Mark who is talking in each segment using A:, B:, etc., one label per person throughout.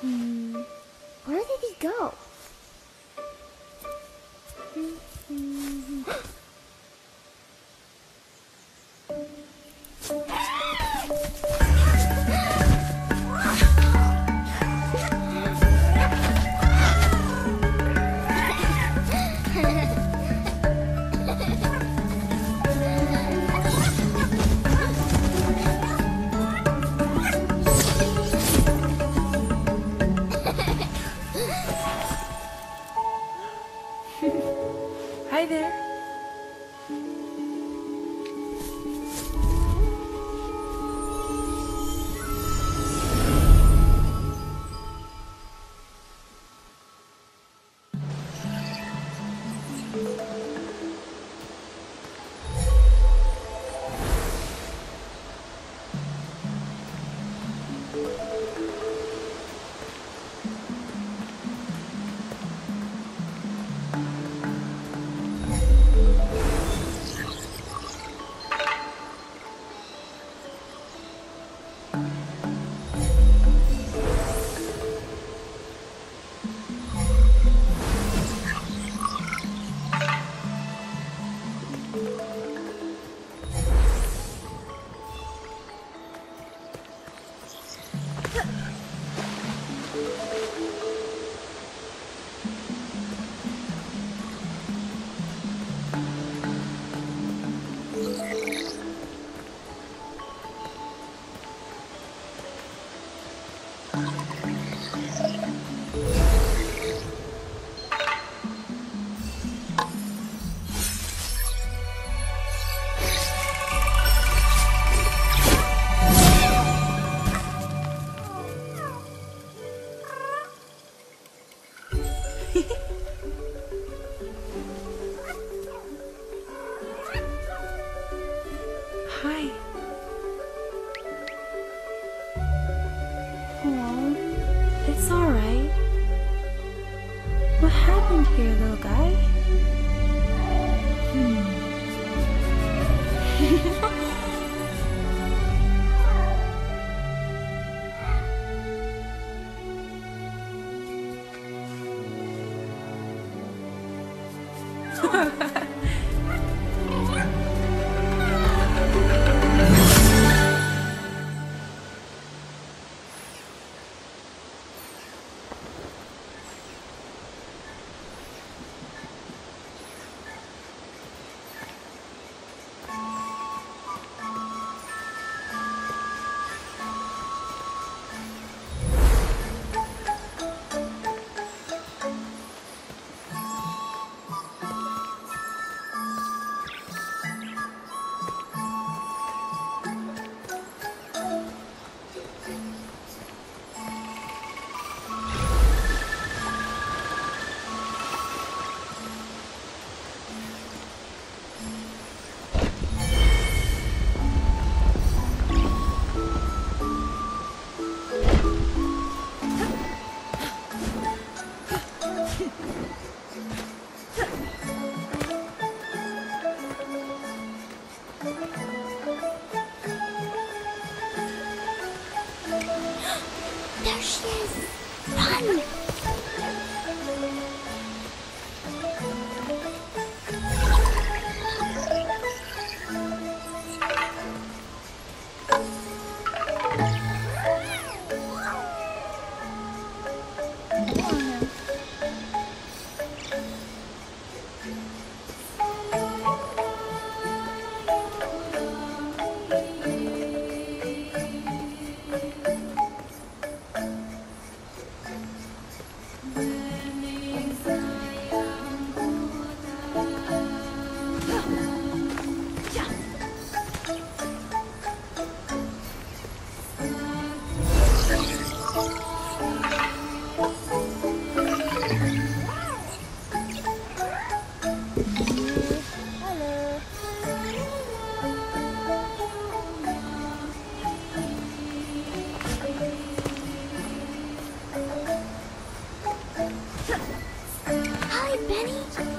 A: hmm,
B: Hi.
A: Oh,
B: It's alright. What happened here, little guy?
A: there hmm. she is. Run! Oh. Benny?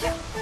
A: じゃ